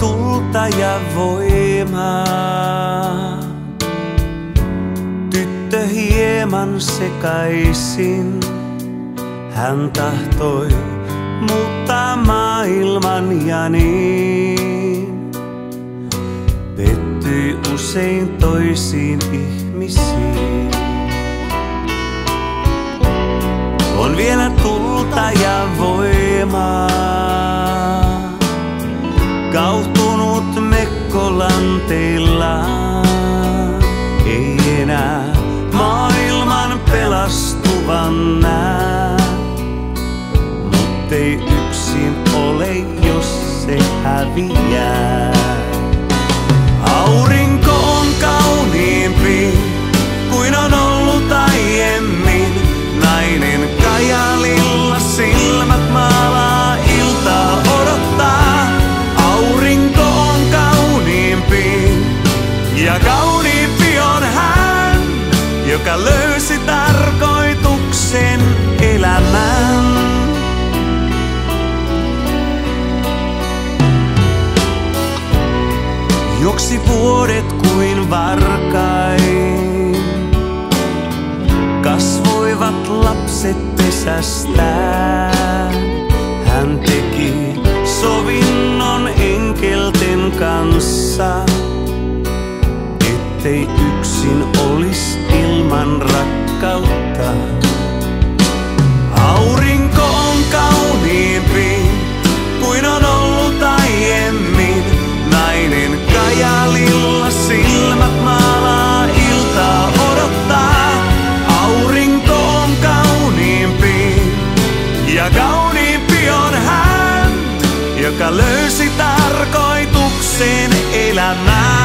tulta ja voimaa. Tyttö hieman sekaisin, hän tahtoi muuttaa maailman ja niin. Pettyi usein toisiin ihmisiin. On vielä tulta ja voimaa. Mekkolanteilla ei enää maailman pelastuvan nää. Muttei yksin ole, jos se häviää. Löysi tarkoituksen elämään. Juoksi vuodet kuin varkain. Kasvoivat lapset pesästään. Hän teki sovinnon enkelten kanssa, ettei yksin olis ilman rakkautta. Aurinko on kauniimpi kuin on ollut aiemmin. Nainen kajalilla silmät maalaa iltaa odottaa. Aurinko on kauniimpi ja kauniimpi on hän, joka löysi tarkoituksen elämään.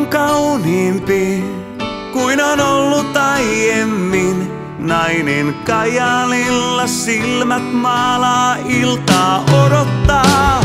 On kauniimpi kuin on ollut aiemmin. Nainen kajalilla silmät maalaa iltaa odottaa.